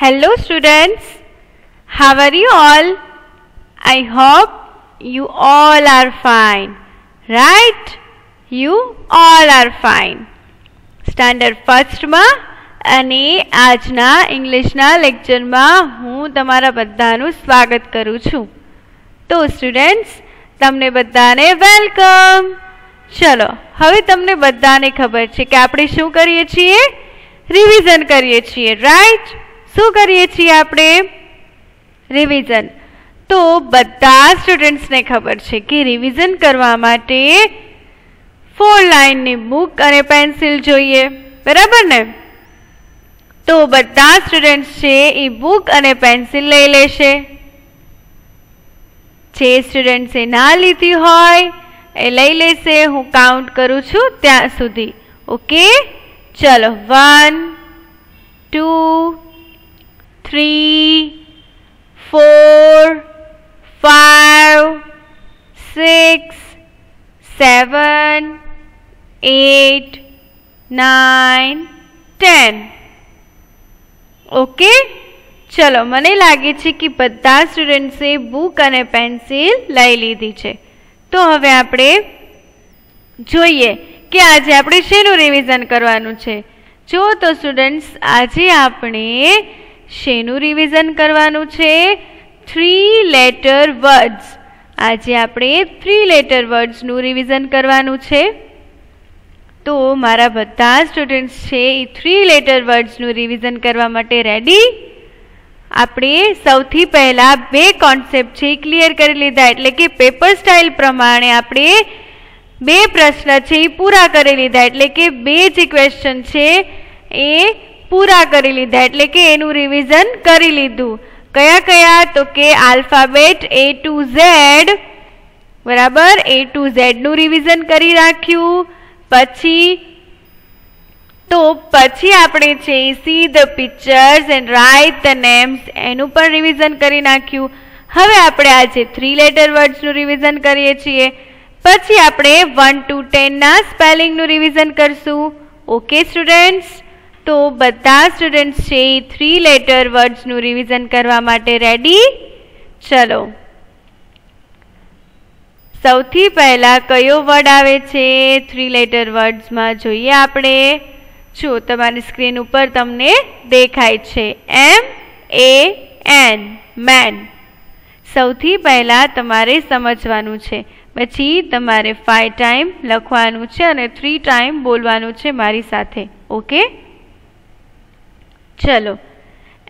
Hello students, how are you all? I hope you all are fine, right? You all are fine. Standard ફર્સ્ટમાં અને આજના ઇંગ્લિશના લેક્ચરમાં હું તમારા બધાનું સ્વાગત કરું છું તો સ્ટુડન્ટ્સ તમને બધાને વેલકમ ચલો હવે તમને બધાને ખબર છે કે આપણે શું કરીએ છીએ રિવિઝન કરીએ છીએ રાઈટ શું કરીએ છીએ આપણે? રિવિઝન તો બધા સ્ટુડન્ટ્સને ખબર છે કે રિવિઝન કરવા માટે ફોર લાઇનની બુક અને પેન્સિલ જોઈએ. બરાબર ને? તો બધા સ્ટુડન્ટ્સ છે એ બુક અને પેન્સિલ લઈ લેશે. જે સ્ટુડન્ટ્સે ના લીધી હોય એ લઈ લેશે. હું કાઉન્ટ કરું છું ત્યાં સુધી. ઓકે ચલો one two three four five, six seven eight nine ten okay ચલો મને લાગે છે કે બધા સ્ટુડન્ટ્સે બુક અને પેન્સિલ લઈ લીધી છે. તો હવે આપણે જોઈએ કે આજે આપણે શેનું રિવિઝન કરવાનું છે? જો તો સ્ટુડન્ટ્સ આજે આપણે શેનું રિવિઝન કરવાનું છે? થ્રી લેટર વર્ડ્સ આજે આપણે થ્રી લેટર વર્ડ્સનું રિવિઝન કરવાનું છે. તો મારા બધા સ્ટુડન્ટ્સ છે, એ થ્રી લેટર વર્ડ્સનું રિવિઝન કરવા માટે રેડી આપણે સૌથી પહેલાં બે કોન્સેપ્ટ છે ક્લિયર કરી લીધા, એટલે કે પેપર સ્ટાઇલ પ્રમાણે આપણે બે પ્રશ્ન છે એ પૂરા કરી લીધા, એટલે કે બે જે ક્વેશ્ચન છે એ પૂરા કરી લીધા એટલે કે એનું રિવિઝન કરી લીધું. કયા કયા? તો કે આલ્ફાબેટ એ ટુ ઝેડ બરાબર? એ ટુ ઝેડનું રિવિઝન કરી રાખ્યું. પછી, તો પછી આપણે છે see the pictures and write the names એનું પણ રિવિઝન કરી નાખ્યું. હવે આપણે આજે થ્રી લેટર વર્ડ્સનું રિવિઝન કરીએ છીએ. પછી આપણે વન ટુ ટેનના સ્પેલિંગનું રિવિઝન કરશું. ઓકે સ્ટુડન્ટ્સ તો બધા સ્ટુડન્ટ્સ છે એ થ્રી લેટર વર્ડ્સનું રિવિઝન કરવા માટે રેડી ચલો. સૌથી પહેલાં કયો વર્ડ આવે છે? થ્રી લેટર વર્ડ્સમાં જોઈએ આપણે. જો તમારી સ્ક્રીન ઉપર તમને દેખાય છે. એમ એ એન મેન સૌથી પહેલાં તમારે સમજવાનું છે. પછી તમારે ફાઇવ ટાઈમ લખવાનું છે અને થ્રી ટાઈમ બોલવાનું છે મારી સાથે. ઓકે ચલો.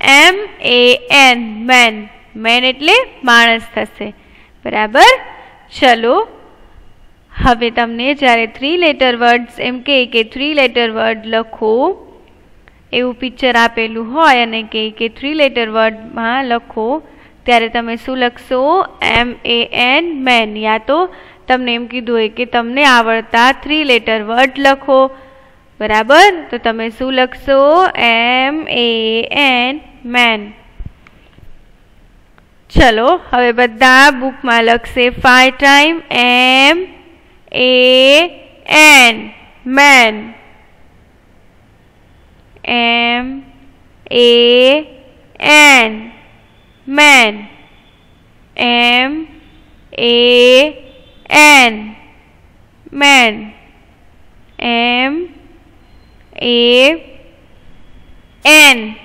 M A N man man એટલે માણસ થશે. બરાબર? ચલો. હવે તમને જ્યારે થ્રી લેટર વર્ડ્સ એમ કહે કે થ્રી લેટર વર્ડ લખો, એવું પિક્ચર આપેલું હોય અને કહે કે થ્રી લેટર વર્ડમાં લખો, ત્યારે તમે શું લખશો? એમ એ એન મેન યા તો તમને એમ કીધું હોય કે તમને આવડતા થ્રી લેટર વર્ડ લખો. બરાબર? તો તમે શું લખશો? એમ એ એન મેન ચલો, હવે બધા બુકમાં લખશે five time M A N man M A N man M A N man M A N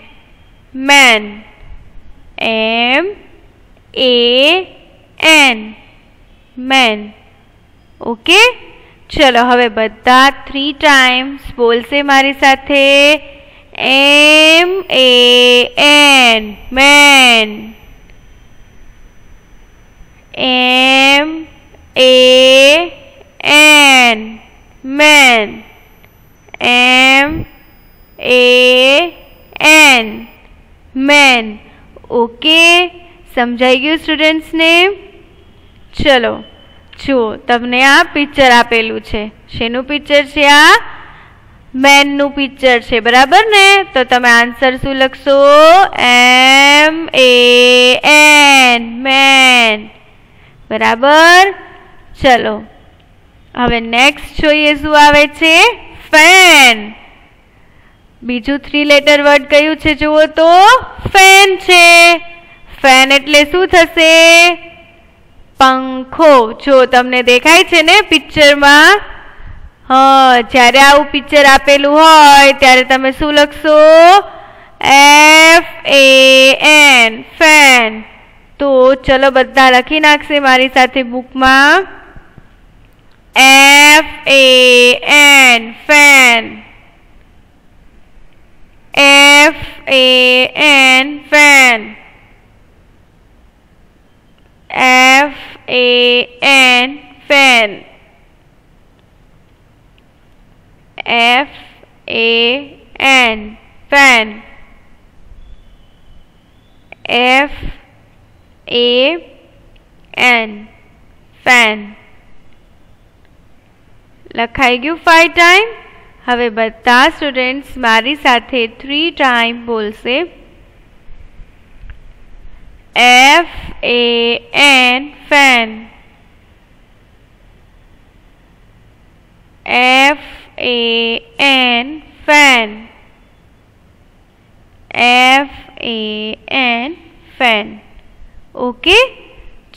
man M A N man okay ચલો હવે બધા થ્રી ટાઈમ્સ બોલશે મારી સાથે M A N man M A N man M A N man okay સમજાઈ ગયું સ્ટુડન્ટ્સને ચલો. જુઓ, તમને આ પિક્ચર આપેલું છે. શેનું પિક્ચર છે આ? મેનનું પિક્ચર છે. બરાબર ને? તો તમે આન્સર શું લખશો? એમ એ એન મેન બરાબર? ચલો. હવે નેક્સ્ટ જોઈએ શું આવે છે? ફેન. બીજું થ્રી લેટર વર્ડ કયું છે? જુઓ તો, ફેન છે. ફેન એટલે શું થશે? પંખો. જો તમને દેખાય છે ને પિક્ચરમાં, હા, જ્યારે આવું પિક્ચર આપેલું હોય, ત્યારે તમે શું લખશો? F A N fan. તો ચલો બધા લખી નાખશે મારી સાથે બુકમાં. F A N fan. F A N fan. F A N fan. F A N fan. F A N fan. લખાઈ ગયું ફાઈવ ટાઈમ હવે બધા સ્ટુડન્ટ્સ મારી સાથે થ્રી ટાઈમ બોલશે. F A N fan F A N fan F A N fan okay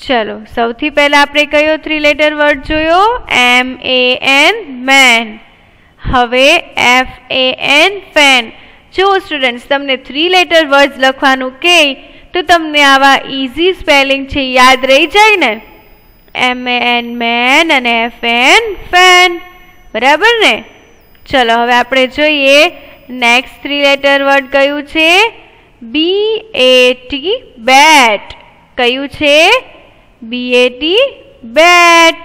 ચલો, સૌથી પહેલા આપણે કયો થ્રી લેટર વર્ડ જોયો? એમ એ એન મેન હવે એફ એ એન ફેન જો સ્ટુડન્ટ્સ તમને થ્રી લેટર વર્ડ્સ લખવાનું કહે તો તમને આવા ઇઝી સ્પેલિંગ છે યાદ રહી જાય ને? એમ એ એન મેન અને એફ એન ફેન બરાબર ને? ચલો, હવે આપણે જોઈએ નેક્સ્ટ થ્રી લેટર વર્ડ કયું છે? બી એ ટી બેટ કયું છે? બીએટી બેટ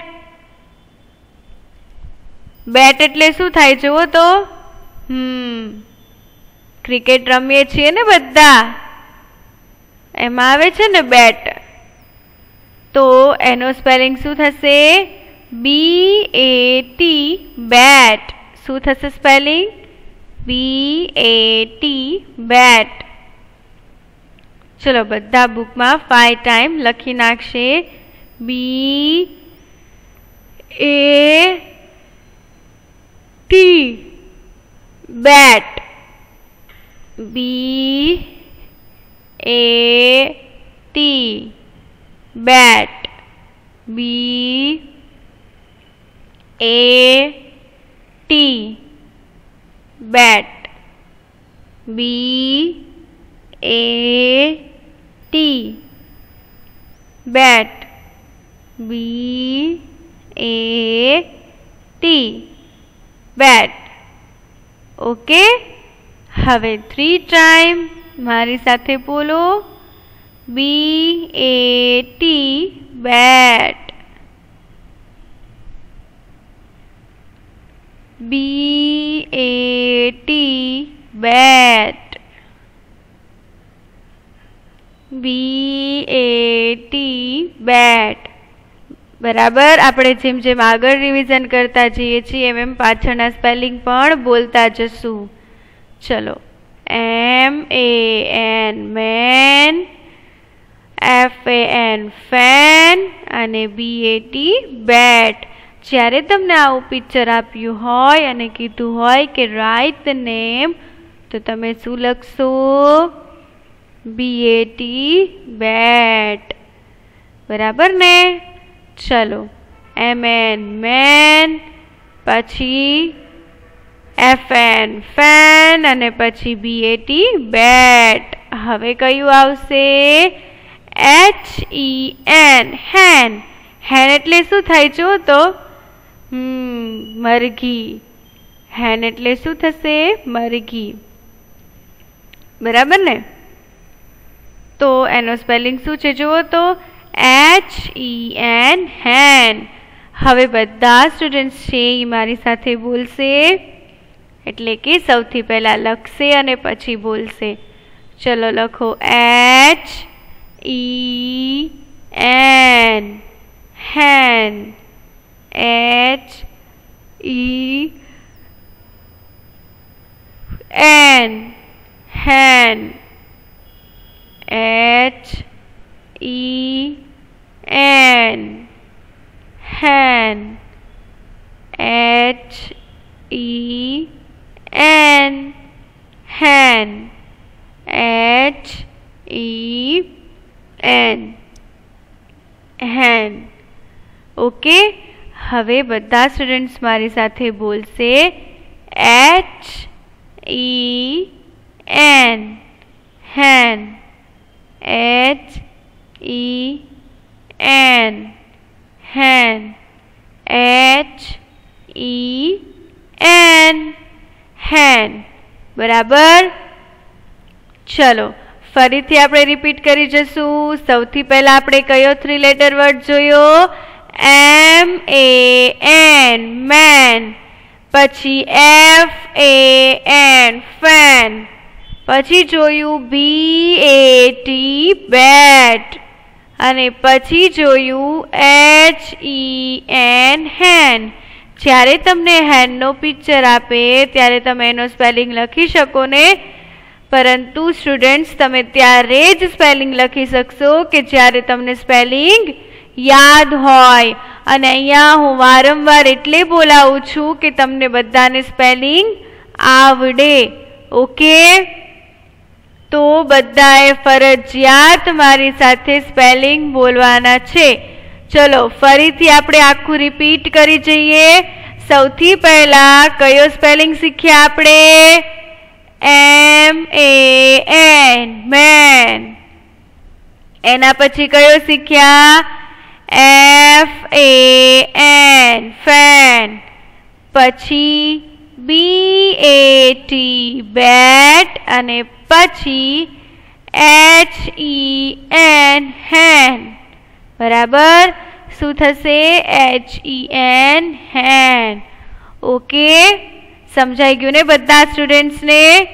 બેટ એટલે શું થાય જુઓ તો? હમ. ક્રિકેટ રમીએ છીએ ને બધા. એમાં આવે છે ને બેટ તો એનો સ્પેલિંગ શું થશે? બી એ ટી બેટ શું થશે spelling B A T bat ચલો બધા બુકમાં ફાઈવ ટાઈમ લખી નાખશે B A T bat B A T bat B A T bat B A T. Bat. B. A. T. Bat. Okay? હવે three time મારી સાથે બોલો. B. A. T. Bat. B. A. T. Bat. B A T bat બરાબર? આપણે જેમ જેમ આગળ revision કરતા જઈએ છીએ, એમ એમ પાછળના સ્પેલિંગ પણ બોલતા જશું. ચલો. M A N man F A N fan અને બી એ ટી બેટ જ્યારે તમને આવું પિક્ચર આપ્યું હોય અને કીધું હોય કે રાઇટ ધ નેમ તો તમે શું લખશો? બી એ ટી બેટ બરાબર ને? ચલો. એમ એન મેન પછી એફ એન ફેન અને પછી બી એ ટી બેટ હવે કયું આવશે? એચ ઈ એન હેન હેન એટલે શું થાય જો તો? મરઘી. હેન એટલે શું થશે? મરઘી. બરાબર ને? તો એનો સ્પેલિંગ શું છે? જુઓ તો એચ ઈ એન હેન હવે બધા સ્ટુડન્ટ્સ છે એ મારી સાથે બોલશે. એટલે કે સૌથી પહેલાં લખશે અને પછી બોલશે. ચલો લખો H E N hen H E N hen H E N hen H E N hen H E N hen okay હવે બધા સ્ટુડન્ટ્સ મારી સાથે બોલશે H E N hen H E N hen H E N hen બરાબર? ચલો, ફરીથી આપણે repeat કરી જશું. સૌથી પહેલા આપણે કયો થ્રી લેટર વર્ડ જોયો? એમ એ એન મેન પછી એફ એ એન ફેન પછી જોયું બી એ ટી બેટ અને પછી જોયું એચ ઈ એન હેન જ્યારે તમને હેનનો પિક્ચર આપે, ત્યારે તમે એનો સ્પેલિંગ લખી શકો ને? પરંતુ સ્ટુડન્ટ્સ તમે ત્યારે જ સ્પેલિંગ લખી શકશો કે જ્યારે તમને સ્પેલિંગ યાદ હોય. અને અહીંયા હું વારંવાર એટલે બોલાવું છું કે તમને બધાને સ્પેલિંગ આવડે. ઓકે તો બધાએ ફરજિયાત મારી સાથે સ્પેલિંગ બોલવાના છે. ચલો, ફરીથી આપણે આખું રિપીટ કરી જઈએ. સૌથી પહેલા કયો સ્પેલિંગ શીખ્યા આપણે? એમ એ એન મેન એના પછી કયો શીખ્યા? એફ એ એન ફેન પછી બી એ ટી બેટ અને પછી એચ ઈ એન હેન બરાબર? શું થશે? H E N hen okay સમજાઈ ગયું ને બધા સ્ટુડન્ટ્સને?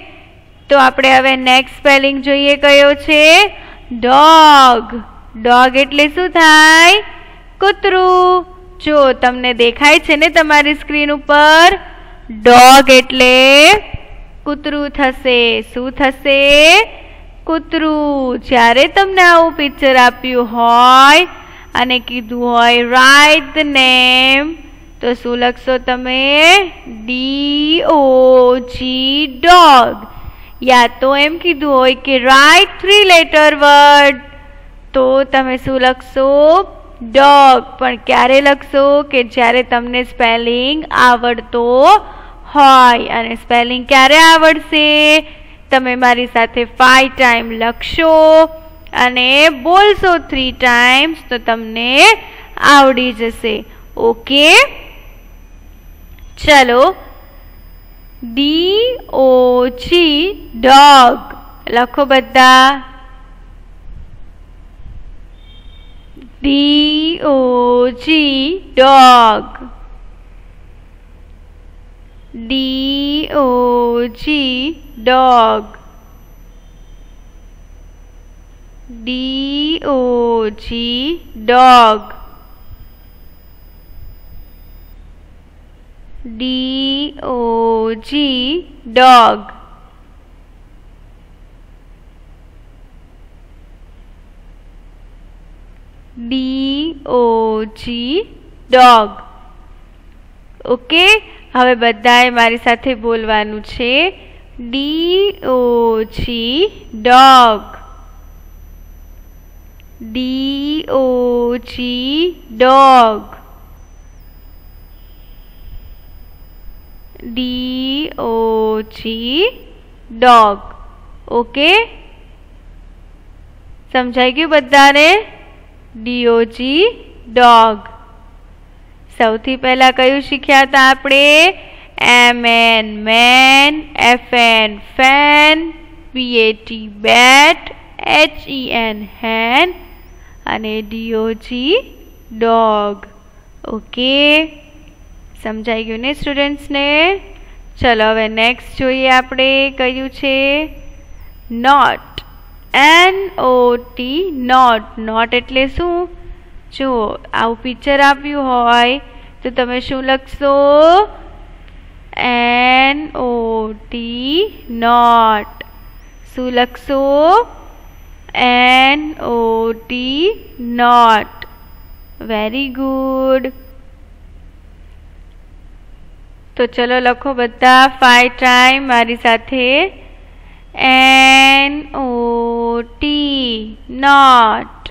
તો આપણે હવે નેક્સ્ટ સ્પેલિંગ જોઈએ કયો છે? ડોગ ડોગ એટલે શું થાય? કૂતરું. જો તમને દેખાય છે ને તમારી સ્ક્રીન ઉપર ડોગ એટલે કૂતરું થશે. શું થશે? કૂતરું. જ્યારે તમને આવું પિક્ચર આપ્યું હોય અને કીધું હોય રાઇટ ધ નેમ તો શું લખશો તમે? ડી ઓ જી ડોગ યા તો એમ કીધું હોય કે રાઇટ થ્રી લેટર વર્ડ તો તમે શું લખશો? ડોગ પણ ક્યારે લખશો? કે જ્યારે તમને સ્પેલિંગ આવડતો હોય અને સ્પેલિંગ ક્યારે આવડશે? તમે મારી સાથે ફાઈવ ટાઈમ લખશો અને બોલશો થ્રી ટાઈમ્સ તો તમને આવડી જશે. ઓકે ચલો. ડી ઓ જી ડોગ લખો બધા. D O G dog D O G dog. D O G dog. D O G dog. D O G dog. Okay? હવે બધાએ મારી સાથે બોલવાનું છે. D O G dog D O G dog D O G dog okay સમજાઈ ગયું બધાને? DOG dog સૌથી પહેલાં કયું શીખ્યા હતા આપણે? M N man F N fan P A T bat H E N hen અને ડીઓજી ડોગ ઓકે સમજાઈ ગયું ને સ્ટુડન્ટ્સને? ચલો હવે નેક્સ્ટ જોઈએ આપણે કયું છે? Not N O T not not એટલે શું? જો આવું પિક્ચર આપ્યું હોય, તો તમે શું લખશો? એન ઓ ટી નોટ શું લખશો? N O T not very good તો ચલો લખો બધા ફાઈવ ટાઈમ મારી સાથે. N O T not.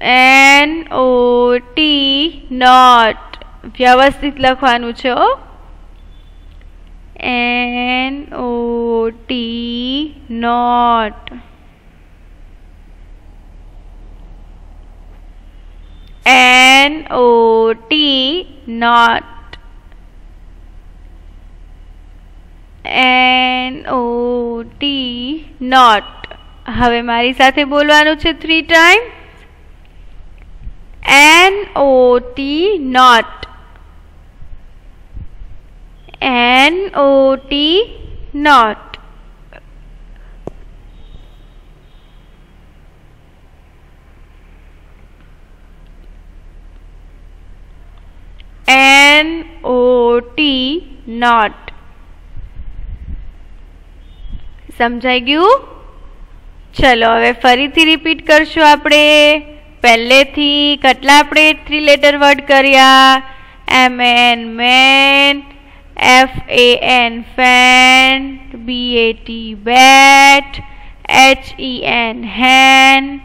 N O T not વ્યવસ્થિત લખવાનું છે ઓ N O T not N O T not N O T not. હવે મારી સાથે બોલવાનું છે three time N O T not. N O T not. N O T not. સમજાઈ ગયું ચલો હવે ફરીથી રિપીટ કરશું આપણે પહેલેથી કેટલા આપણે થ્રી લેટર વર્ડ કર્યા? M N man F A N fan B A T bat H E N hen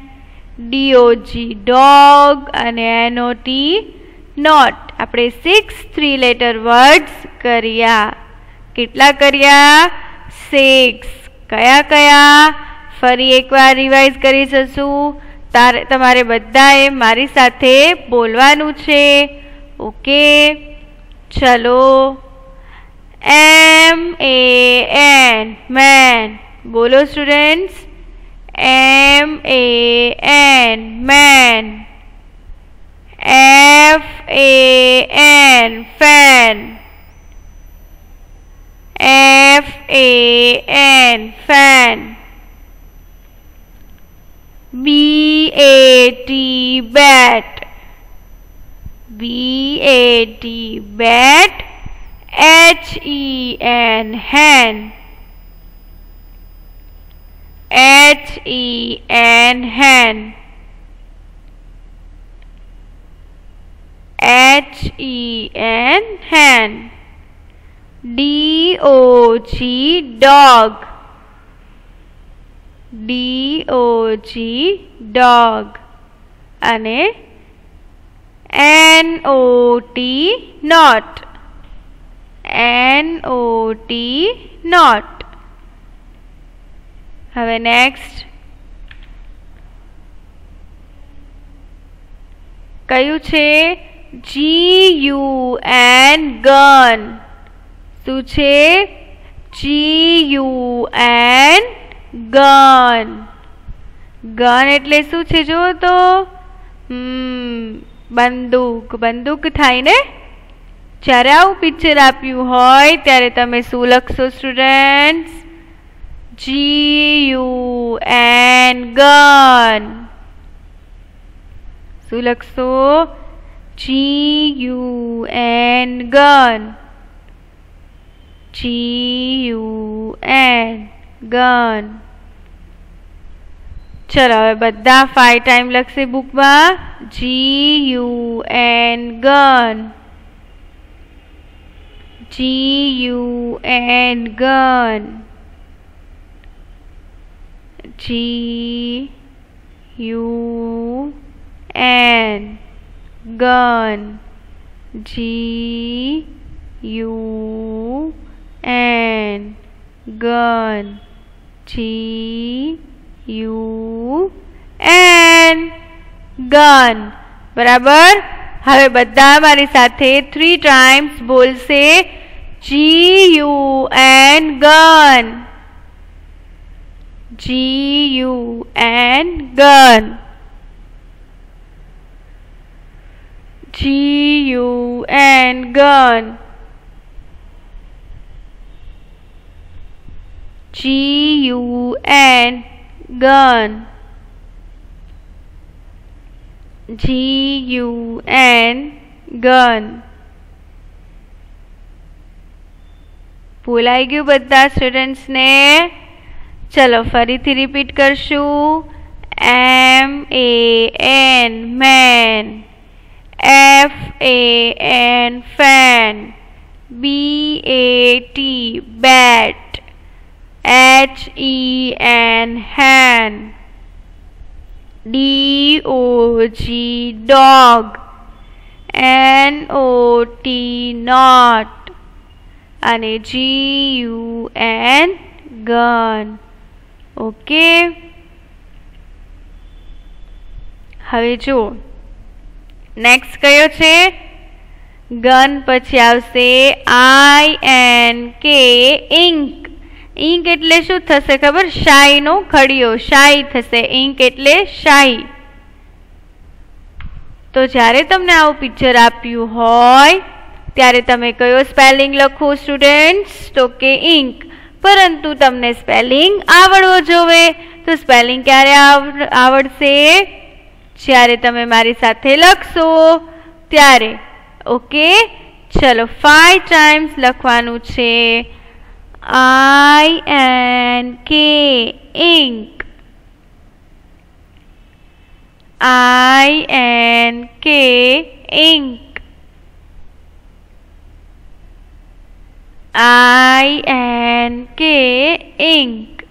D O G dog અને એનઓ ટી નોટ આપણે સિક્સ થ્રી લેટર વર્ડ્સ કર્યા. કેટલા કર્યા? સિક્સ કયા કયા? ફરી એકવાર રિવાઇઝ કરી જશું તારે, તમારે બધાએ મારી સાથે બોલવાનું છે. ઓકે? ચલો. એમ એ એન મેન બોલો students M A N man F A N fan F A N fan. B A T bat. B A T bat. H E N hand. H E N hand. H E N hand. D O G dog D O G dog અને N O T not N O T not હવે next કયું છે? G U N gun શું છે? G U N gun. Gun એટલે શું છે જુઓ તો? બંદૂક. બંદૂક થાય ને જ્યારે આવું પિક્ચર આપ્યું હોય, ત્યારે તમે શું લખશો students G U N gun. શું લખશો? G U N gun. G U N gun. ચલો હવે બધા ફાઈવ ટાઈમ લખશે બુકમાં G U N gun G U N gun G U N gun G U N gun G U N gun બરાબર હવે બધા મારી સાથે થ્રી ટાઈમ્સ બોલશે G U N gun G U N gun G U N gun G U N gun. G U N. Gun. ભૂલાઈ ગયું બધા સ્ટુડન્ટ્સને ચલો ફરીથી રિપીટ કરશું. M A N man F A N fan B A T bat. H E N, hen. D O G, dog. N O T, not. અને G U N, gun. Okay હવે જુઓ. નેક્સ્ટ કયો છે? Gun પછી આવશે I N K ink ink એટલે શું થશે ખબર? શાહીનો ખડિયો શાહી થશે. ઇંક એટલે શાહી તો જ્યારે તમને આવું પિક્ચર આપ્યું હોય, ત્યારે તમે કયો સ્પેલિંગ લખો સ્ટુડન્ટ્સ? તો કે ઇંક પરંતુ તમને સ્પેલિંગ આવડવો જોવે. તો સ્પેલિંગ ક્યારે આવડશે? જ્યારે તમે મારી સાથે લખશો, ત્યારે. ઓકે? ચલો ફાઈવ ટાઈમ્સ લખવાનું છે. I N K ink I N K ink I N K ink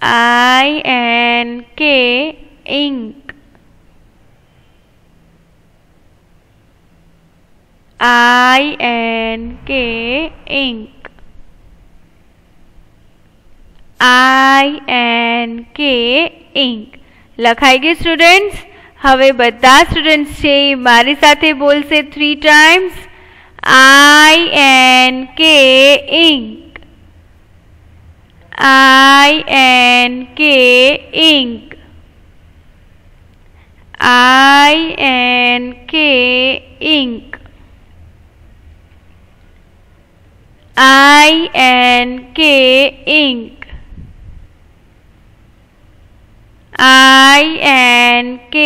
I N K ink I N K ink I N K ink લખાઈ ગયું સ્ટુડન્ટ્સ હવે બધા સ્ટુડન્ટ્સ છે એ મારી સાથે બોલશે three times I N K ink I N K ink I N K ink I N K ink I N K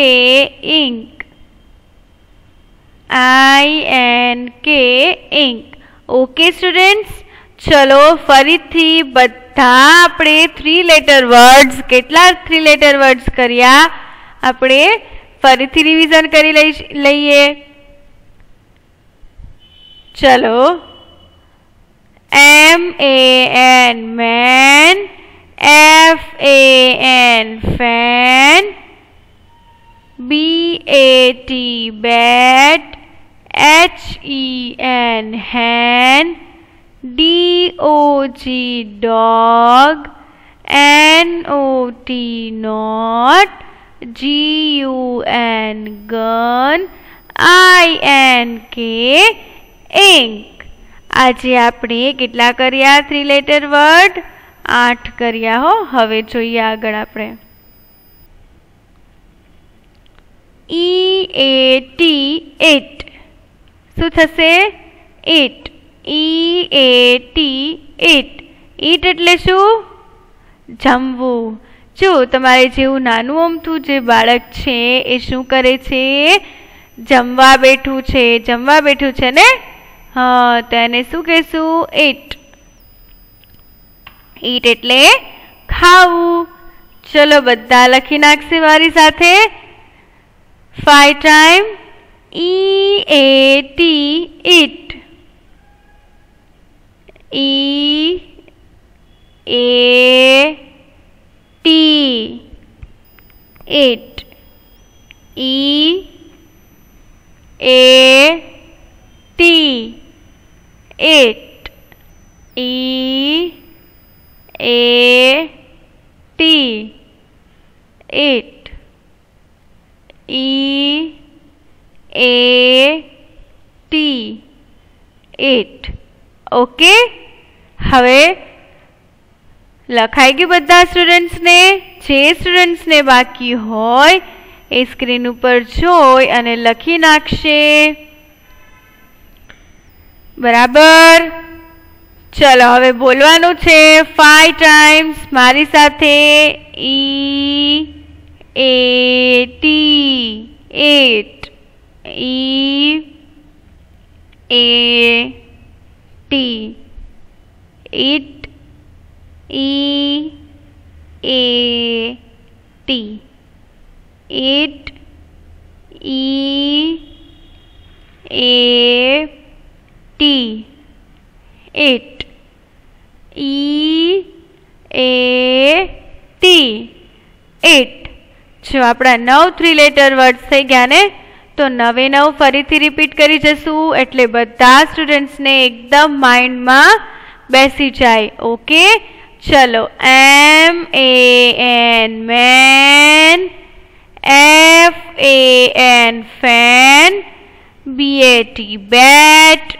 ink I N K ink okay students ચલો ફરીથી બધા આપણે થ્રી લેટર વર્ડ્સ કેટલા three letter words કર્યા? આપણે ફરીથી revision કરી લઈએ. ચલો. M A N man. F A N fan. B A T bat H E N D O G, D O G dog. N O T not. G U N gun. I N K ink. આજે આપણે કેટલા કર્યા? Three letter word આઠ કર્યા હો. હવે જોઈએ આગળ આપણે. ઈ એ ટી એટ શું થશે? At E A T at eat એટલે શું? જમવું. જો તમારે જેવું નાનું અમથું જે બાળક છે એ શું કરે છે? જમવા બેઠું છે. જમવા બેઠું છે ને? હા તો એને શું કહેશું? ઈટ ઈટ એટલે ખાવું. ચલો બધા લખી નાખશે મારી સાથે. Five time E A T eat E A T it E A T. it E A, T, eight E A, T, eight. Okay હવે લખાઈ ગયું બધા સ્ટુડન્ટ્સને જે સ્ટુડન્ટ્સને બાકી હોય, એ સ્ક્રીન ઉપર જોઈ અને લખી નાખશે. બરાબર? ચલો, હવે બોલવાનું છે ફાઈવ ટાઈમ્સ મારી સાથે E A T at E A T eat E A T eat E A T. At E A T at જો આપણા નવ થ્રી લેટર વર્ડ્સ થઈ ગયા ને, તો નવે નવ ફરીથી રિપીટ કરી જશું એટલે બધા સ્ટુડન્ટ્સને એકદમ માઇન્ડમાં બેસી જાય. ઓકે ચલો. M A N man F A N fan B A T bat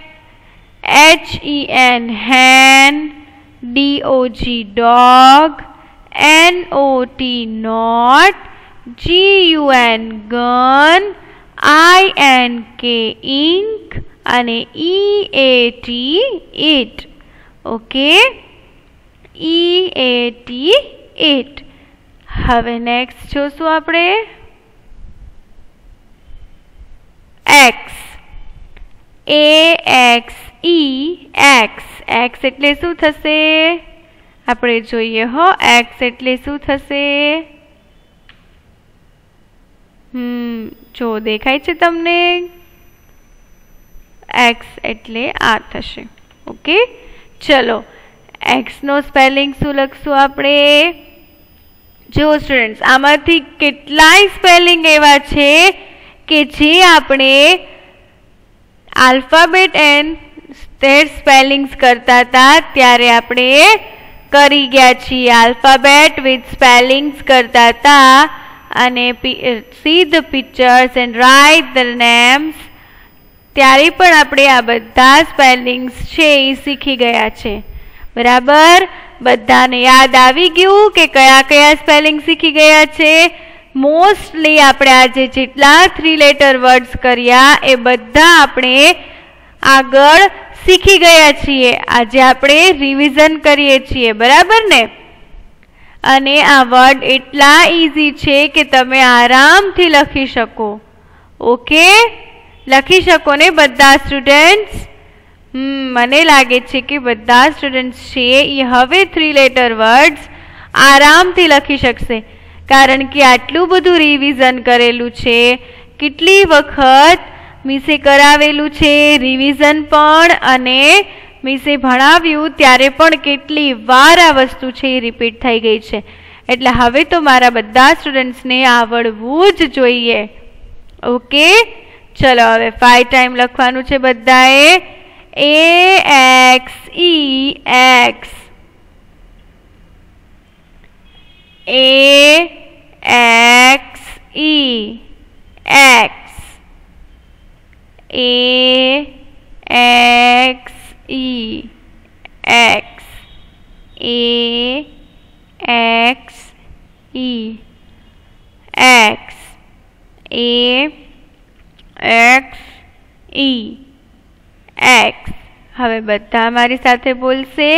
H E N hen D O G dog N O T not G U N gun I N K ink, અને E A T eat okay E A T eat હવે next જોશું આપણે. X A X E X X એટલે શું થશે? આપણે જોઈએ હો એક્સ એટલે શું થશે? હમ, જો દેખાય છે તમને? એક્સ એટલે આ થશે. ઓકે ચલો એક્સનો સ્પેલિંગ શું લખશું આપણે? જો સ્ટુડન્ટ્સ આમાંથી કેટલાય સ્પેલિંગ એવા છે કે જે આપણે આલ્ફાબેટ એન્ડ સ્ટેટ સ્પેલિંગ્સ કરતા હતા, ત્યારે આપણે કરી ગયા છીએ. આલ્ફાબેટ વિથ સ્પેલિંગ્સ કરતા હતા અને see the pictures and write the names ત્યારે પણ આપણે આ બધા સ્પેલિંગ્સ છે એ શીખી ગયા છે. બરાબર? બધાને યાદ આવી ગયું કે કયા કયા સ્પેલિંગ શીખી ગયા છે? મોસ્ટલી આપણે આજે જેટલા થ્રી લેટર વર્ડ્સ કર્યા, એ બધા આપણે આગળ શીખી ગયા છીએ. આજે આપણે રિવિઝન કરીએ છીએ, બરાબર ને? અને આ વર્ડ એટલા ઇઝી છે કે તમે આરામથી લખી શકો. ઓકે? લખી શકો ને બધા સ્ટુડન્ટ્સ મને લાગે છે કે બધા સ્ટુડન્ટ્સ છે એ હવે થ્રી લેટર વર્ડ્સ આરામથી લખી શકશે. કારણ કે આટલું બધું રિવિઝન કરેલું છે. કેટલી વખત મિસે કરાવેલું છે રિવિઝન પણ અને મિસે ભણાવ્યું ત્યારે પણ કેટલી વાર આ વસ્તુ છે એ રિપીટ થઈ ગઈ છે. એટલે હવે તો મારા બધા સ્ટુડન્ટ્સને આવડવું જ જોઈએ. ઓકે ચલો હવે ફાઈવ ટાઈમ લખવાનું છે બધાએ. A X E X A X E X. A X E X A X E X A X E X હવે બધા મારી સાથે બોલશે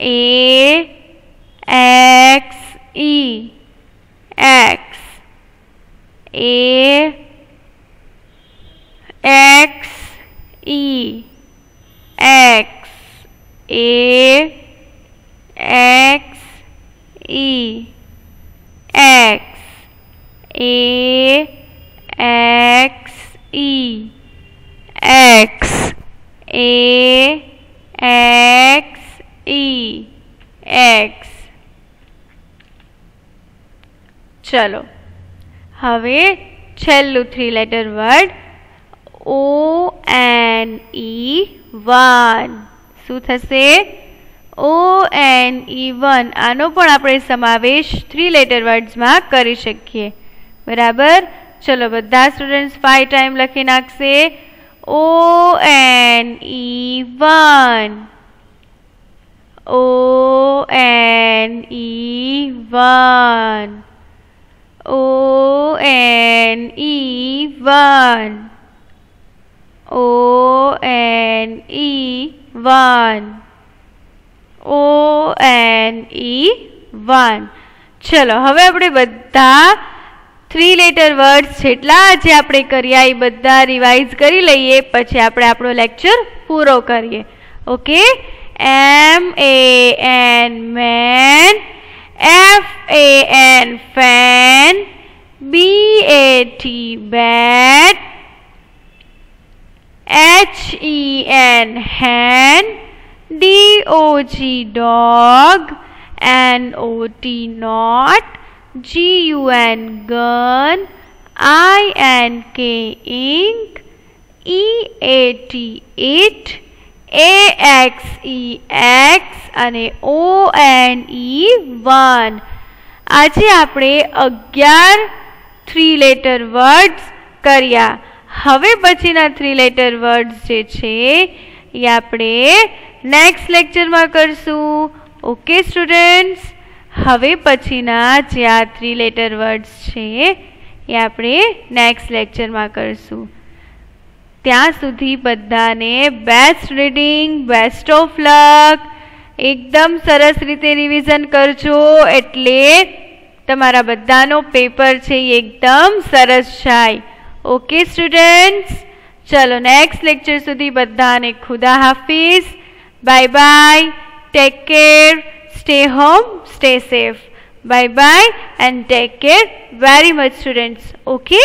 A X E X A X E X, A, X E X, A, X E X, A, X E X. ચલો. હવે છેલ્લું three letter word O N E one શું થશે? ઓ એન ઈ વન આનો પણ આપણે સમાવેશ થ્રી લેટર વર્ડ્સમાં કરી શકીએ. બરાબર? ચલો, બધા સ્ટુડન્ટ્સ ફાઈવ ટાઈમ લખી નાખશે. O N E one O N E one O N E one. O N E one. O N E one. ચલો, હવે આપણે બધા થ્રી લેટર વર્ડ્સ જેટલા જે આપણે કર્યા એ બધા રિવાઇઝ કરી લઈએ, પછી આપણે આપણો લેક્ચર પૂરો કરીએ. Okay M A N man F A N fan B A T bat H E N hen D O G dog N O T not G U N gun I N K ink E A T eat A X E X અને O N E one આજે આપણે અગિયાર three letter words કર્યા. હવે પછીના three letter words જે છે, એ આપણે નેક્સ્ટ લેક્ચરમાં કરશું. ઓકે સ્ટુડન્ટ્સ હવે પછીના જે આ થ્રી લેટર વર્ડ્સ છે, એ આપણે નેક્સ્ટ લેક્ચરમાં કરશું. ત્યાં સુધી બધાને best reading best of luck એકદમ સરસ રીતે રિવિઝન કરજો, એટલે તમારા બધાનો પેપર છે એ એકદમ સરસ જાય. ઓકે સ્ટુડન્ટ્સ ચલો નેક્સ્ટ લેક્ચર સુધી બધાને ખુદા Hafiz bye bye take care stay home stay safe bye bye and take care very much students okay